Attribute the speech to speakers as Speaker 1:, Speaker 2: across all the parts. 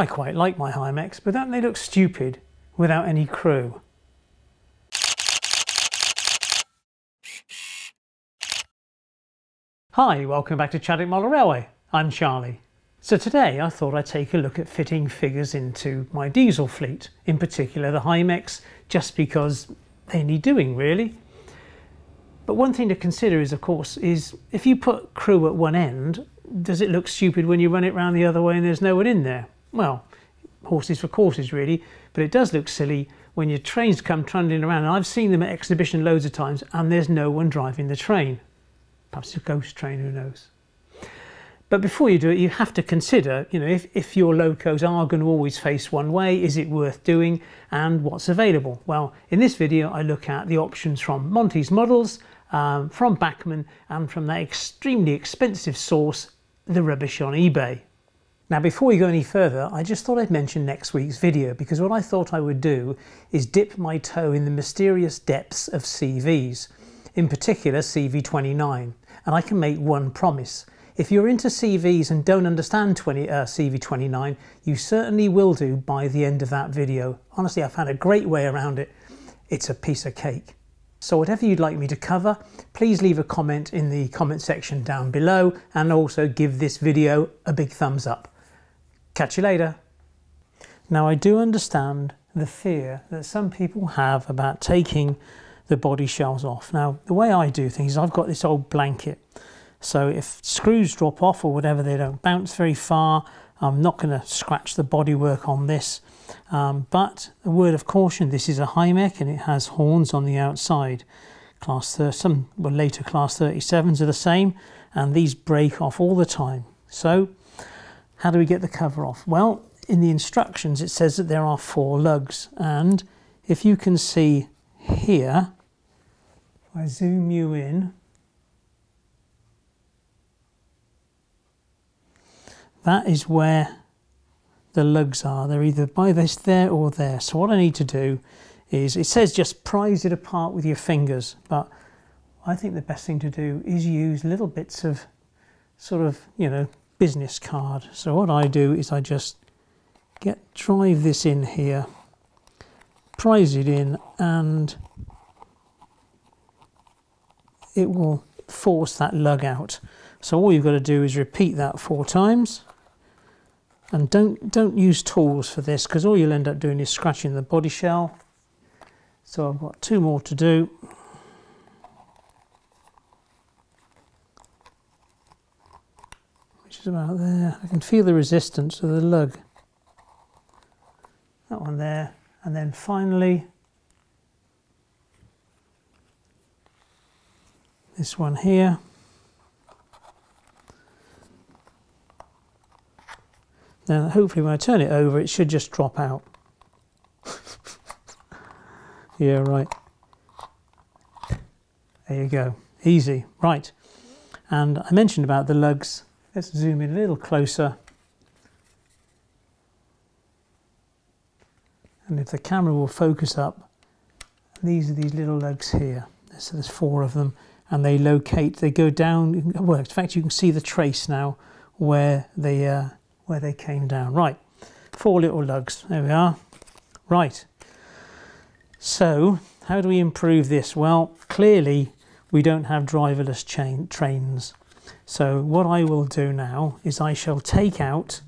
Speaker 1: I quite like my Hymeks, but don't they look stupid without any crew? Hi, welcome back to Chadwick Model Railway. I'm Charlie. So today I thought I'd take a look at fitting figures into my diesel fleet, in particular the Hymeks, just because they need doing really. But one thing to consider is of course is if you put crew at one end, does it look stupid when you run it round the other way and there's no one in there? Well, horses for courses really, but it does look silly when your trains come trundling around. And I've seen them at exhibition loads of times and there's no one driving the train. Perhaps a ghost train, who knows. But before you do it, you have to consider, you know, if, if your locos are going to always face one way, is it worth doing and what's available? Well, in this video, I look at the options from Monty's Models, um, from Bachmann and from that extremely expensive source, the rubbish on eBay. Now before we go any further, I just thought I'd mention next week's video because what I thought I would do is dip my toe in the mysterious depths of CVs, in particular CV29, and I can make one promise. If you're into CVs and don't understand 20, uh, CV29, you certainly will do by the end of that video. Honestly, I found a great way around it. It's a piece of cake. So whatever you'd like me to cover, please leave a comment in the comment section down below and also give this video a big thumbs up. Catch you later. Now I do understand the fear that some people have about taking the body shells off. Now the way I do things I've got this old blanket. So if screws drop off or whatever, they don't bounce very far. I'm not going to scratch the bodywork on this. Um, but a word of caution, this is a Hymek and it has horns on the outside. Class 30, some well, later class 37s are the same and these break off all the time. So how do we get the cover off? Well, in the instructions it says that there are four lugs and if you can see here, I zoom you in, that is where the lugs are. They're either by this there or there. So what I need to do is, it says just prise it apart with your fingers, but I think the best thing to do is use little bits of sort of, you know, business card. So what I do is I just get drive this in here, prise it in and it will force that lug out. So all you've got to do is repeat that four times and don't don't use tools for this because all you'll end up doing is scratching the body shell so I've got two more to do which is about there I can feel the resistance of the lug that one there and then finally this one here Now hopefully when I turn it over it should just drop out. yeah, right. There you go. Easy. Right. And I mentioned about the lugs. Let's zoom in a little closer. And if the camera will focus up, these are these little lugs here. So there's four of them and they locate, they go down, well in fact you can see the trace now where they uh, where they came down. Right, four little lugs. There we are. Right. So, how do we improve this? Well, clearly we don't have driverless chain trains. So what I will do now is I shall take out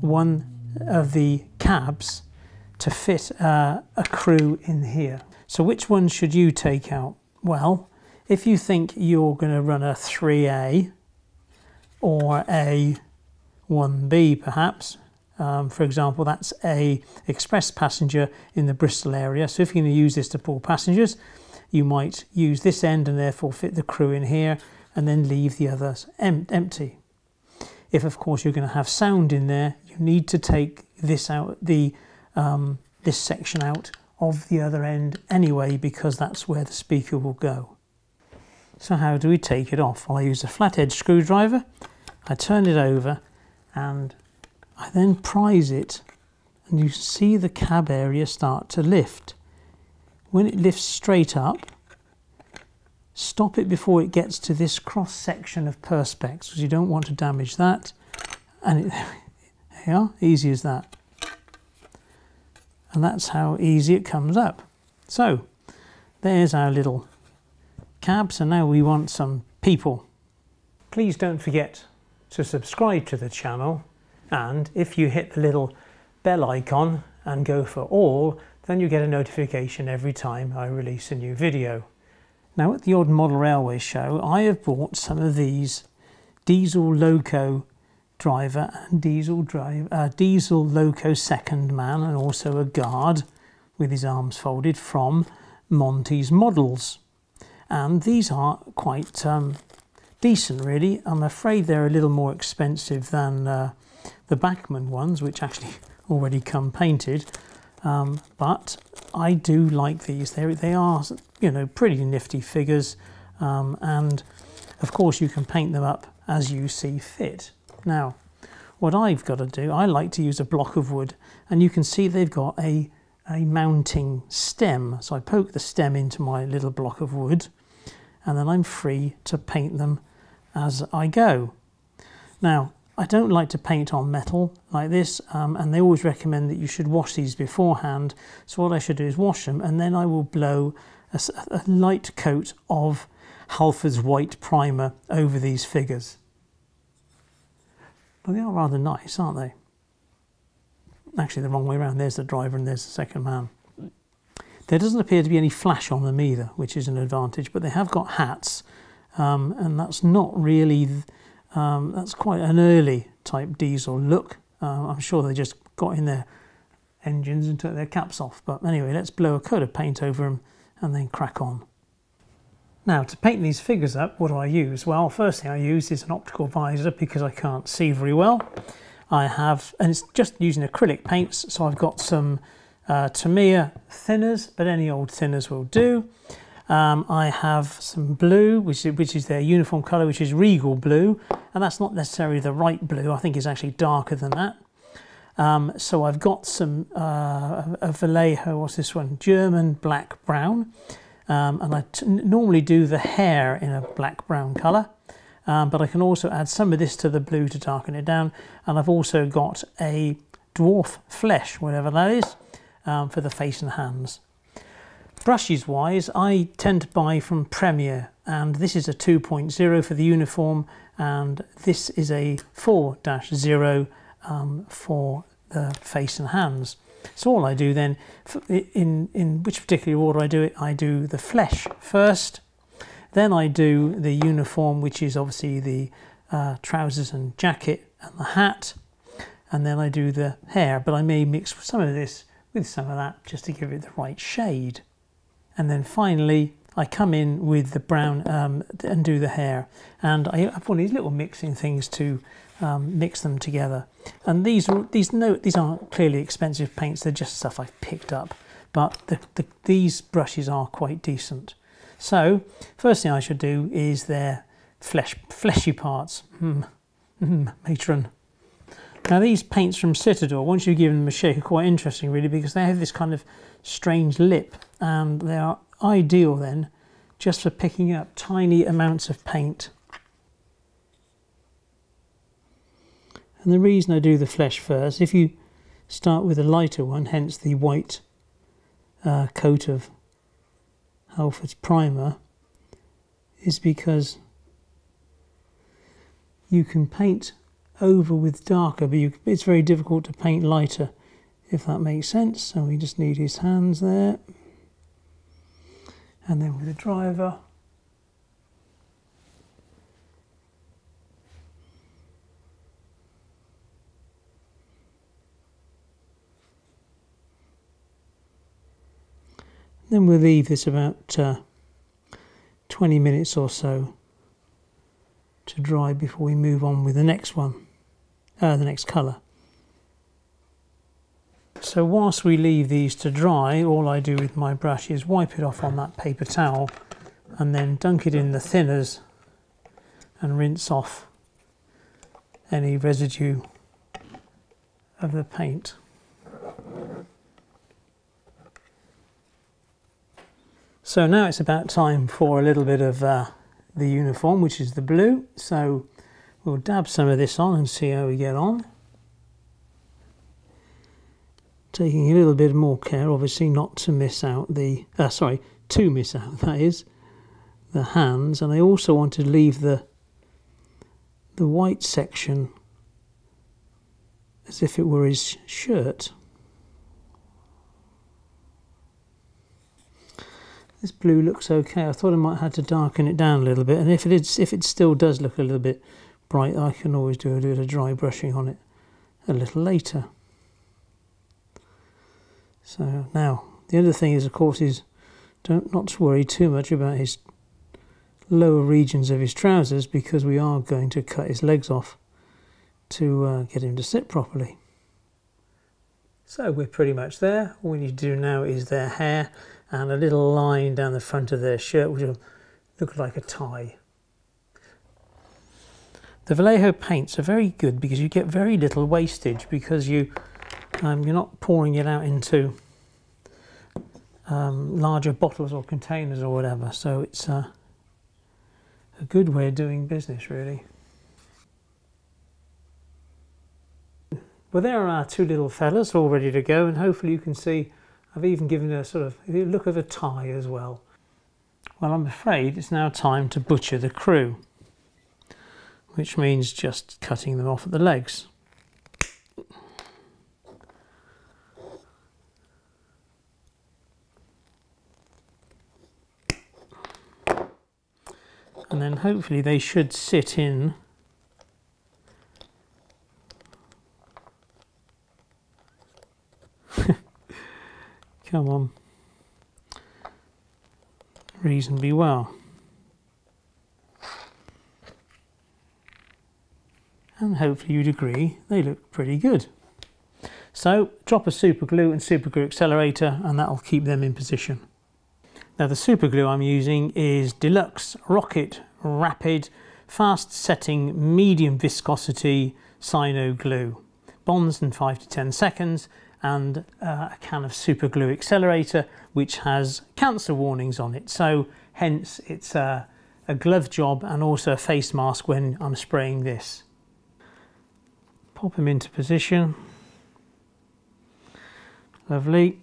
Speaker 1: one of the cabs to fit uh, a crew in here. So which one should you take out? Well, if you think you're going to run a 3A or a 1B perhaps. Um, for example, that's a express passenger in the Bristol area. So if you're going to use this to pull passengers, you might use this end and therefore fit the crew in here and then leave the others em empty. If of course you're going to have sound in there, you need to take this out, the um, this section out of the other end anyway because that's where the speaker will go. So how do we take it off? Well, I use a flat edge screwdriver, I turn it over and I then prise it and you see the cab area start to lift. When it lifts straight up, stop it before it gets to this cross section of perspex because you don't want to damage that. And it, Yeah, easy as that. And that's how easy it comes up. So, there's our little cab. So now we want some people. Please don't forget to subscribe to the channel. And if you hit the little bell icon and go for all, then you get a notification every time I release a new video. Now at the Odd Model Railway Show, I have bought some of these diesel loco driver and diesel drive, uh, diesel loco second man and also a guard with his arms folded from Monty's models. And these are quite um, decent really. I'm afraid they're a little more expensive than uh, the Bachmann ones, which actually already come painted. Um, but I do like these. They they are you know pretty nifty figures, um, and of course you can paint them up as you see fit. Now, what I've got to do, I like to use a block of wood, and you can see they've got a a mounting stem. So I poke the stem into my little block of wood, and then I'm free to paint them as I go. Now, I don't like to paint on metal like this um, and they always recommend that you should wash these beforehand. So what I should do is wash them and then I will blow a, a light coat of Halford's white primer over these figures. They are rather nice, aren't they? Actually, the wrong way around. There's the driver and there's the second man. There doesn't appear to be any flash on them either, which is an advantage, but they have got hats, um, and that's not really um, that's quite an early type diesel look. Uh, I'm sure they just got in their engines and took their caps off. But anyway, let's blow a coat of paint over them and then crack on. Now to paint these figures up, what do I use? Well, first thing I use is an optical visor because I can't see very well. I have, and it's just using acrylic paints, so I've got some uh, Tamiya thinners, but any old thinners will do. Um, I have some blue, which is, which is their uniform colour, which is regal blue, and that's not necessarily the right blue. I think it's actually darker than that. Um, so I've got some uh, a Vallejo, what's this one? German black brown, um, and I normally do the hair in a black brown colour. Um, but I can also add some of this to the blue to darken it down. And I've also got a dwarf flesh, whatever that is, um, for the face and hands. Brushes wise, I tend to buy from Premier and this is a 2.0 for the uniform and this is a 4-0 um, for the face and hands. So all I do then, in, in which particular order I do it, I do the flesh first, then I do the uniform, which is obviously the uh, trousers and jacket and the hat, and then I do the hair, but I may mix some of this with some of that just to give it the right shade. And then finally, I come in with the brown um, and do the hair. And I have one of these little mixing things to um, mix them together. And these are, these no these aren't clearly expensive paints. They're just stuff I've picked up. But the, the, these brushes are quite decent. So first thing I should do is their flesh fleshy parts. Mm, matron. Now these paints from Citadel, once you give them a shake, are quite interesting really because they have this kind of strange lip and they are ideal then just for picking up tiny amounts of paint. And the reason I do the flesh first, if you start with a lighter one, hence the white uh, coat of Halford's primer, is because you can paint over with darker, but you, it's very difficult to paint lighter, if that makes sense. So we just need his hands there. And then with the driver, Then we'll leave this about uh, 20 minutes or so to dry before we move on with the next one uh, the next colour. So whilst we leave these to dry, all I do with my brush is wipe it off on that paper towel and then dunk it in the thinners and rinse off any residue of the paint. So now it's about time for a little bit of uh, the uniform, which is the blue. So We'll dab some of this on and see how we get on. taking a little bit more care, obviously, not to miss out the, uh, sorry, to miss out, that is, the hands. And I also want to leave the, the white section as if it were his shirt. This blue looks okay. I thought I might have to darken it down a little bit. And if it is, if it still does look a little bit bright, I can always do a bit of dry brushing on it a little later. So now, the other thing is, of course, is don't not worry too much about his lower regions of his trousers because we are going to cut his legs off to uh, get him to sit properly. So we're pretty much there. All we need to do now is their hair and a little line down the front of their shirt which will look like a tie. The Vallejo paints are very good because you get very little wastage because you um, you're not pouring it out into um, larger bottles or containers or whatever. So it's uh, a good way of doing business, really. Well, there are our two little fellas all ready to go, and hopefully you can see I've even given a sort of look of a tie as well. Well, I'm afraid it's now time to butcher the crew, which means just cutting them off at the legs. And then hopefully they should sit in Come on. Reasonably well. And hopefully you'd agree they look pretty good. So drop a super glue and super glue accelerator and that'll keep them in position. Now the super glue I'm using is Deluxe Roket Rapid Fast Setting Medium Viscosity Cyano Glue. Bonds in 5 to 10 seconds and uh, a can of super glue accelerator which has cancer warnings on it so hence it's a, a glove job and also a face mask when I'm spraying this. Pop them into position. Lovely.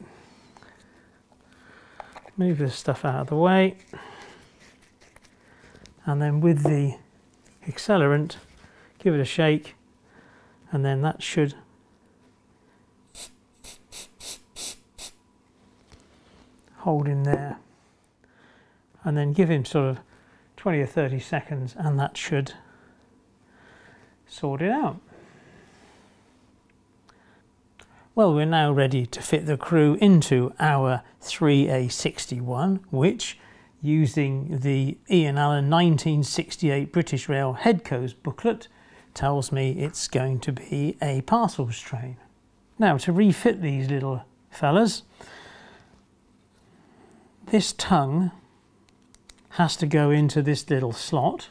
Speaker 1: Move this stuff out of the way. And then with the accelerant, give it a shake and then that should hold him there and then give him sort of 20 or 30 seconds and that should sort it out. Well, we're now ready to fit the crew into our 3A61, which, using the Ian Allan 1968 British Rail Headcodes booklet, tells me it's going to be a parcels train. Now, to refit these little fellas, this tongue has to go into this little slot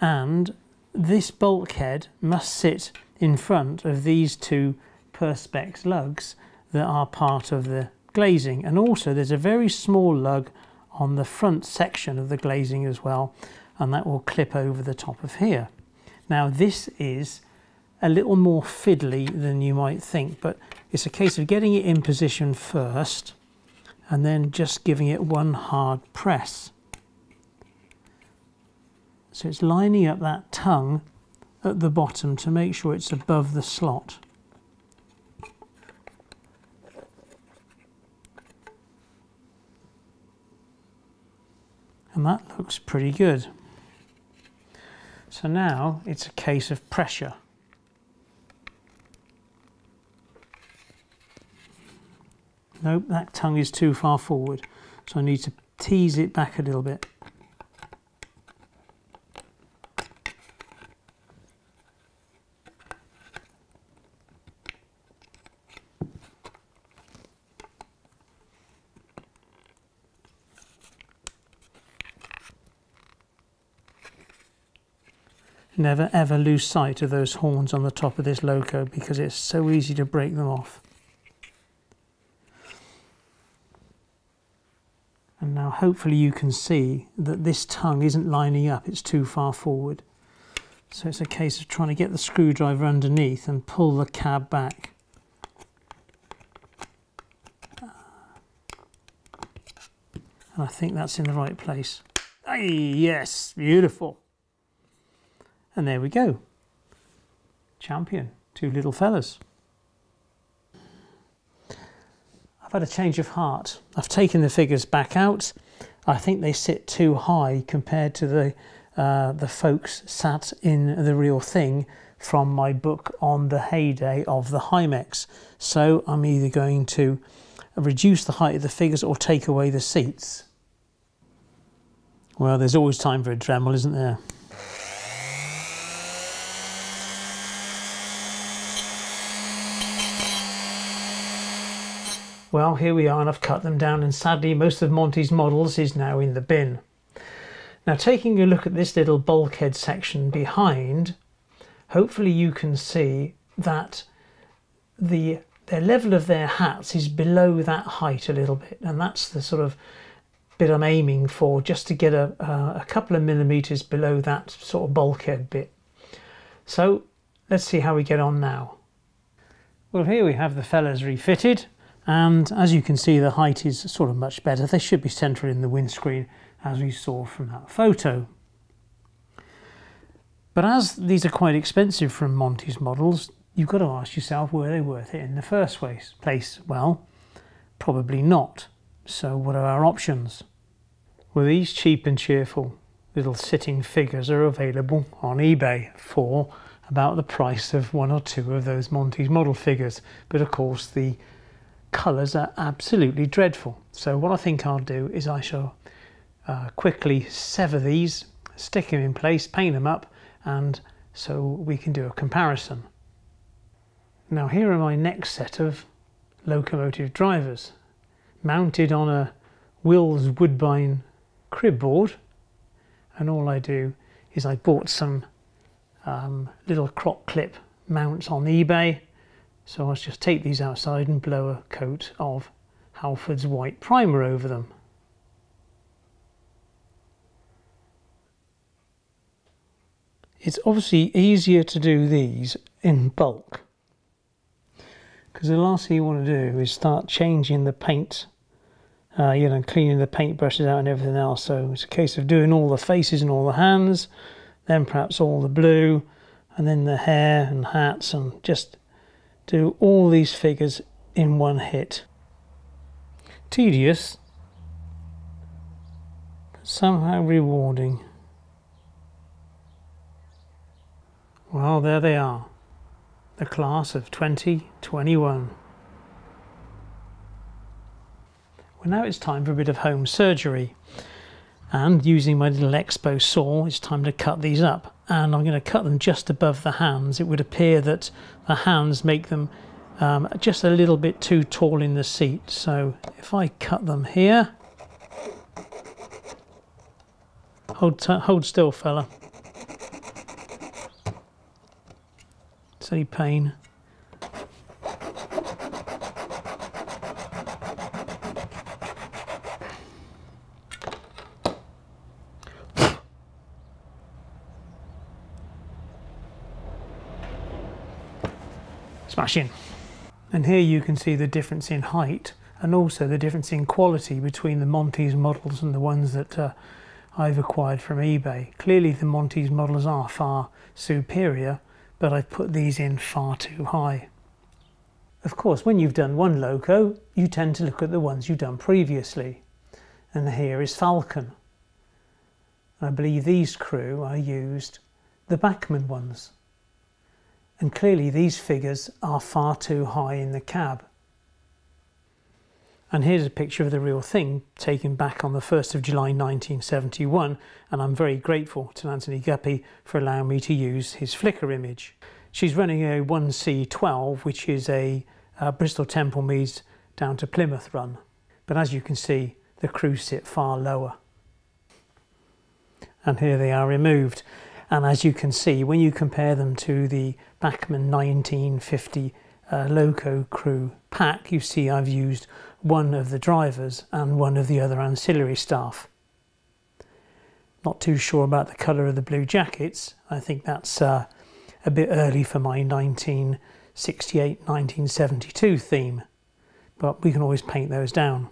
Speaker 1: and this bulkhead must sit in front of these two perspex lugs that are part of the glazing and also there's a very small lug on the front section of the glazing as well and that will clip over the top of here. Now this is a little more fiddly than you might think but it's a case of getting it in position first and then just giving it one hard press. So it's lining up that tongue at the bottom to make sure it's above the slot. And that looks pretty good. So now it's a case of pressure. Nope, that tongue is too far forward. So I need to tease it back a little bit. Never ever lose sight of those horns on the top of this loco because it's so easy to break them off. Now hopefully you can see that this tongue isn't lining up, it's too far forward. So it's a case of trying to get the screwdriver underneath and pull the cab back. And I think that's in the right place. Hey, yes, beautiful. And there we go. Champion, two little fellas. I've had a change of heart. I've taken the figures back out. I think they sit too high compared to the uh, the folks sat in the real thing from my book on the heyday of the Hymeks. So I'm either going to reduce the height of the figures or take away the seats. Well, there's always time for a Dremel, isn't there? Well, here we are and I've cut them down and sadly most of Monty's models is now in the bin. Now taking a look at this little bulkhead section behind, hopefully you can see that the their level of their hats is below that height a little bit and that's the sort of bit I'm aiming for just to get a, a couple of millimeters below that sort of bulkhead bit. So let's see how we get on now. Well here we have the fellas refitted and as you can see the height is sort of much better. They should be central in the windscreen as we saw from that photo. But as these are quite expensive from Monty's models, you've got to ask yourself, were they worth it in the first place? Well, probably not. So what are our options? Well, these cheap and cheerful little sitting figures are available on eBay for about the price of one or two of those Monty's model figures. But of course, the colours are absolutely dreadful. So what I think I'll do is I shall uh, quickly sever these, stick them in place, paint them up, and so we can do a comparison. Now here are my next set of locomotive drivers, mounted on a Wills Woodbine crib board, and all I do is I bought some um, little crop clip mounts on eBay, so I'll just take these outside and blow a coat of Halfords white primer over them. it's obviously easier to do these in bulk because the last thing you want to do is start changing the paint uh, you know cleaning the paint brushes out and everything else so it's a case of doing all the faces and all the hands then perhaps all the blue and then the hair and hats and just do all these figures in one hit tedious but somehow rewarding Well, there they are, the class of 2021. Well, now it's time for a bit of home surgery. And using my little expo saw, it's time to cut these up. And I'm going to cut them just above the hands. It would appear that the hands make them um, just a little bit too tall in the seat. So if I cut them here, hold, hold still, fella. any pain. Smashing. And here you can see the difference in height and also the difference in quality between the Monty's models and the ones that uh, I've acquired from eBay. Clearly the Monty's models are far superior but I've put these in far too high. Of course, when you've done one loco, you tend to look at the ones you've done previously. And here is Falcon. I believe these crew are used the Bachmann ones. And clearly these figures are far too high in the cab. And here's a picture of the real thing taken back on the 1st of July 1971 and I'm very grateful to Anthony Guppy for allowing me to use his Flickr image. She's running a 1C12 which is a, a Bristol Temple Meads down to Plymouth run. But as you can see the crew sit far lower. And here they are removed. And as you can see when you compare them to the Bachmann 1950 uh, Loco crew pack you see I've used one of the drivers and one of the other ancillary staff. Not too sure about the colour of the blue jackets. I think that's uh, a bit early for my 1968-1972 theme, but we can always paint those down.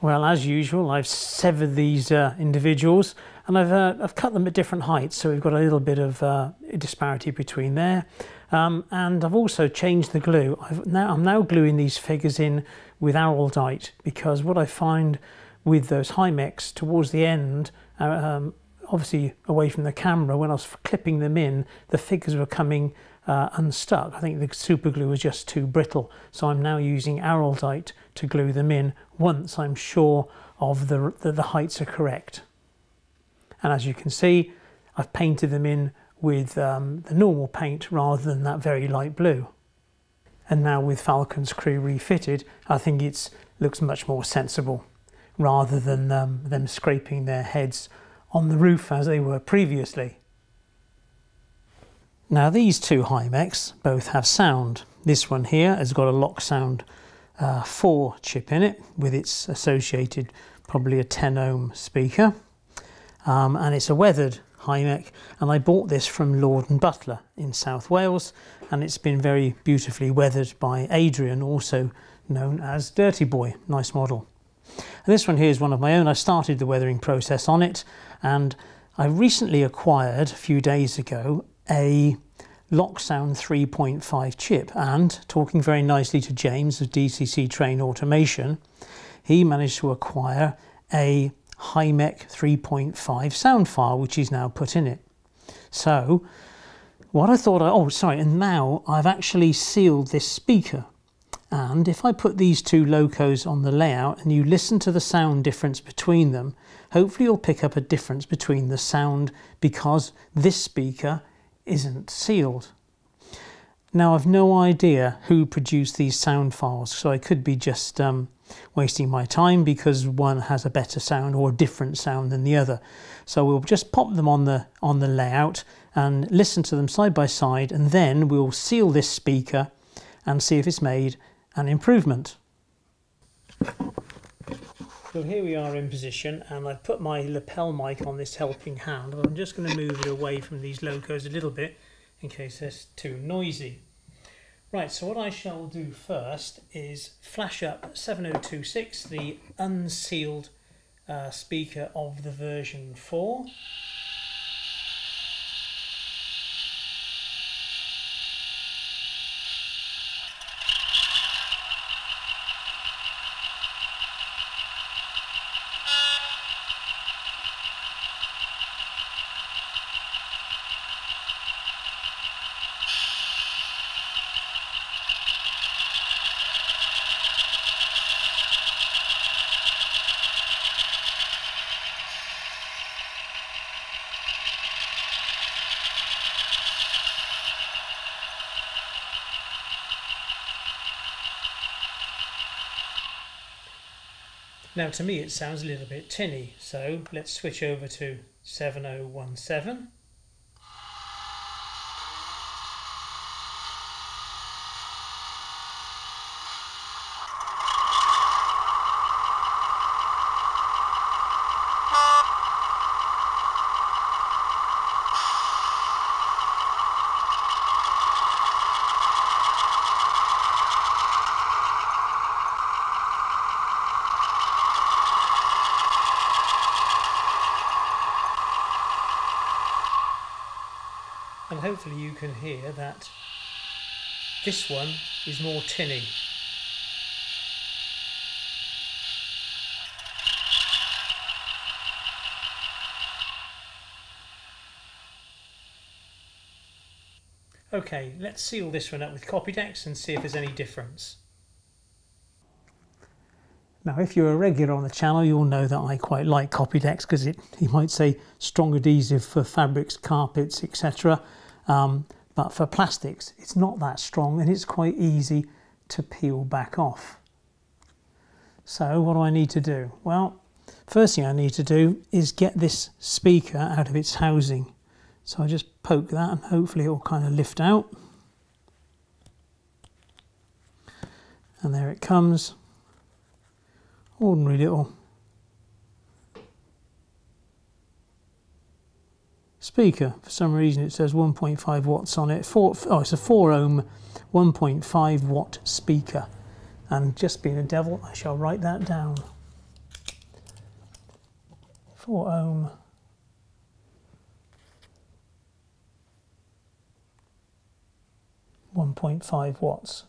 Speaker 1: Well, as usual, I've severed these uh, individuals and I've, uh, I've cut them at different heights, so we've got a little bit of uh, disparity between there. Um, and I've also changed the glue. I've now, I'm now gluing these figures in with Araldite because what I find with those Hymeks towards the end, uh, um, obviously away from the camera, when I was clipping them in, the figures were coming uh, unstuck. I think the super glue was just too brittle. So I'm now using Araldite to glue them in once I'm sure of the, that the heights are correct. And as you can see, I've painted them in with um, the normal paint rather than that very light blue. And now with Falcon's crew refitted, I think it looks much more sensible rather than um, them scraping their heads on the roof as they were previously. Now these two Hymeks both have sound. This one here has got a Loksound uh, 4 chip in it with its associated probably a 10 ohm speaker um, and it's a weathered Hymek and I bought this from Lord and Butler in South Wales and it's been very beautifully weathered by Adrian also known as Dirty Boy, nice model. And this one here is one of my own. I started the weathering process on it and I recently acquired a few days ago a Loksound 3.5 chip and talking very nicely to James of DCC Train Automation, he managed to acquire a Hymek 3.5 sound file which he's now put in it. So what I thought, I, oh sorry, and now I've actually sealed this speaker and if I put these two locos on the layout and you listen to the sound difference between them, hopefully you'll pick up a difference between the sound because this speaker isn't sealed. Now I've no idea who produced these sound files, so I could be just um, wasting my time because one has a better sound or a different sound than the other. So we'll just pop them on the on the layout and listen to them side by side and then we'll seal this speaker and see if it's made an improvement. So here we are in position and I've put my lapel mic on this helping hand I'm just going to move it away from these locos a little bit in case they're too noisy. Right, so what I shall do first is flash up 7026, the unsealed uh, speaker of the version 4. Now to me it sounds a little bit tinny, so let's switch over to 7017. And hopefully you can hear that this one is more tinny. Okay, let's seal this one up with Copydex and see if there's any difference. Now, if you're a regular on the channel, you'll know that I quite like Copydex because it, you might say, strong adhesive for fabrics, carpets, etc. Um, but for plastics, it's not that strong and it's quite easy to peel back off. So what do I need to do? Well, first thing I need to do is get this speaker out of its housing. So I just poke that and hopefully it will kind of lift out. And there it comes ordinary little speaker. For some reason it says 1.5 watts on it. Four, oh, it's a 4 ohm 1.5 watt speaker. And just being a devil, I shall write that down. 4 ohm One point five watts.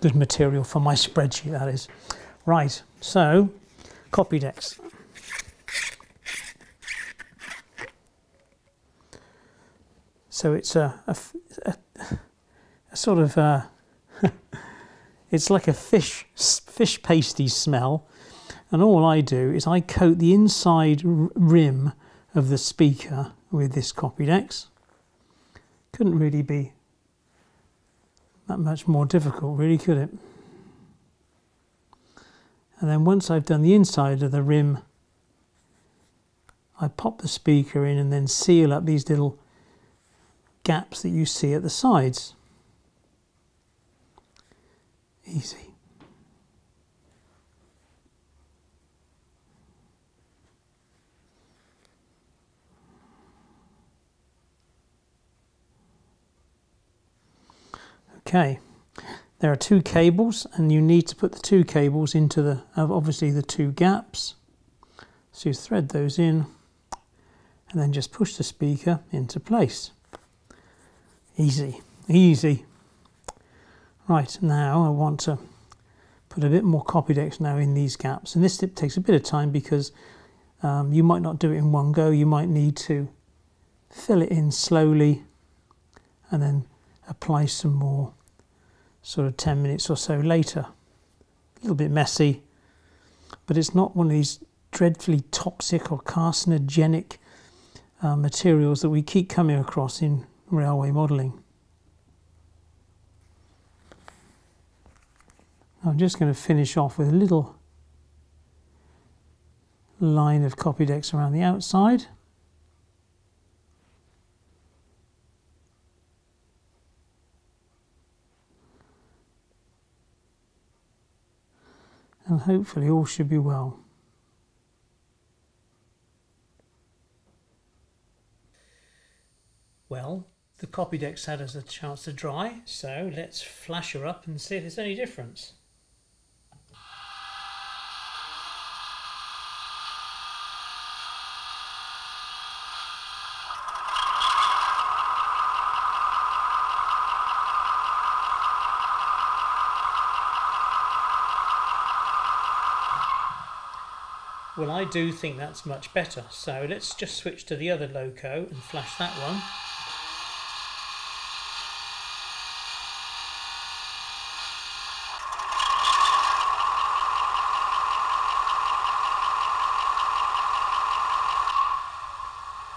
Speaker 1: Good material for my spreadsheet, that is. Right, so Copydex. So it's a, a, a, a sort of uh, a, it's like a fish fish pasty smell, and all I do is I coat the inside rim of the speaker with this Copydex. Couldn't really be that much more difficult, really, could it? And then once I've done the inside of the rim, I pop the speaker in and then seal up these little gaps that you see at the sides. Easy. Okay, there are two cables and you need to put the two cables into the, obviously the two gaps. So you thread those in and then just push the speaker into place. Easy, easy. Right, now I want to put a bit more Copydex now in these gaps. And this takes a bit of time because um, you might not do it in one go. You might need to fill it in slowly and then apply some more sort of 10 minutes or so later. A little bit messy, but it's not one of these dreadfully toxic or carcinogenic uh, materials that we keep coming across in railway modelling. I'm just going to finish off with a little line of Copydex around the outside. And hopefully all should be well. Well, the Copydex's had us a chance to dry, so let's flash her up and see if there's any difference. Do think that's much better. So let's just switch to the other loco and flash that one.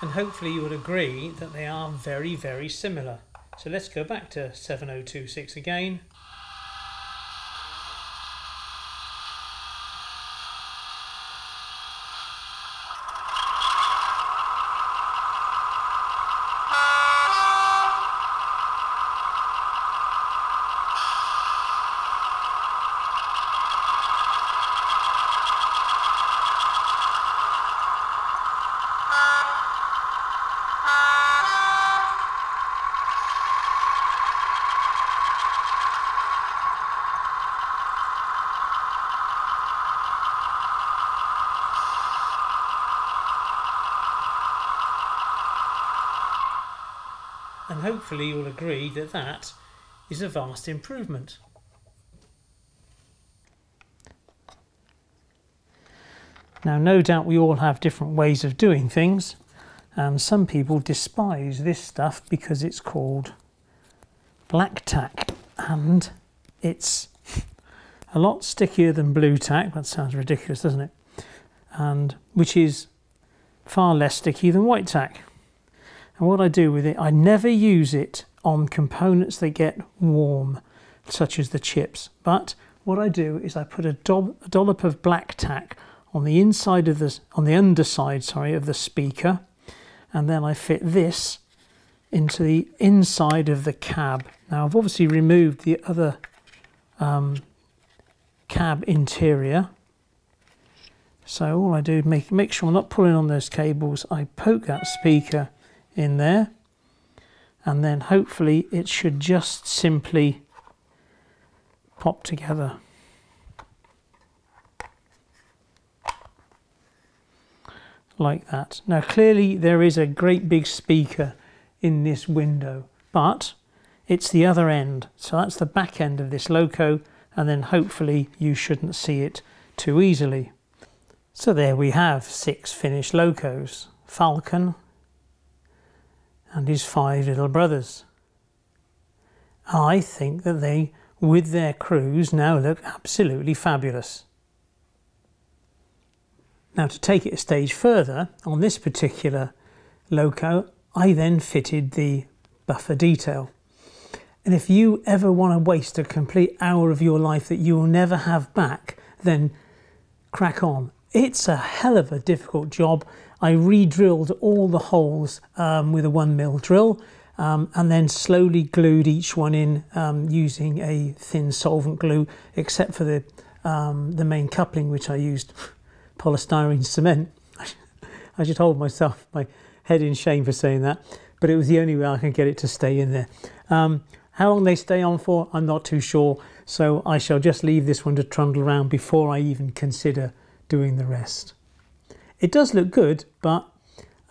Speaker 1: And hopefully you would agree that they are very, very similar. So let's go back to 7026 again. And hopefully you'll agree that that is a vast improvement. Now, no doubt we all have different ways of doing things, and some people despise this stuff because it's called black tack and it's a lot stickier than blue tack. That sounds ridiculous, doesn't it? And which is far less sticky than white tack. And what I do with it, I never use it on components that get warm, such as the chips. But what I do is I put a, do a dollop of black tack on the inside of the, on the underside, sorry, of the speaker. And then I fit this into the inside of the cab. Now I've obviously removed the other um, cab interior. So all I do, make, make sure I'm not pulling on those cables, I poke that speaker in there and then hopefully it should just simply pop together. like that. Now clearly there is a great big speaker in this window, but it's the other end. So that's the back end of this loco and then hopefully you shouldn't see it too easily. So there we have six finished locos. Falcon and his five little brothers. I think that they, with their crews, now look absolutely fabulous. Now to take it a stage further, on this particular loco, I then fitted the buffer detail. And if you ever want to waste a complete hour of your life that you will never have back, then crack on. It's a hell of a difficult job. I re-drilled all the holes um, with a one mil drill um, and then slowly glued each one in um, using a thin solvent glue, except for the, um, the main coupling, which I used polystyrene cement. I should hold myself, my head in shame for saying that, but it was the only way I could get it to stay in there. Um, how long they stay on for, I'm not too sure, so I shall just leave this one to trundle around before I even consider doing the rest. It does look good, but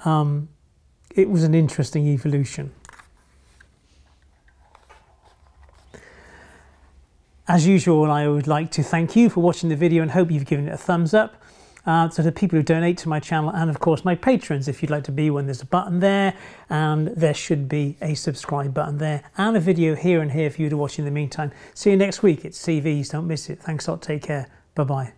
Speaker 1: um, it was an interesting evolution. As usual, I would like to thank you for watching the video and hope you've given it a thumbs up. Uh, to people who donate to my channel and of course my patrons, if you'd like to be one, there's a button there and there should be a subscribe button there and a video here and here for you to watch in the meantime. See you next week. It's CVs. Don't miss it. Thanks a lot. Take care. Bye-bye.